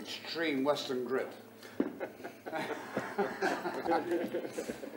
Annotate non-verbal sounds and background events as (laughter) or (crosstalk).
Extreme Western grip. (laughs)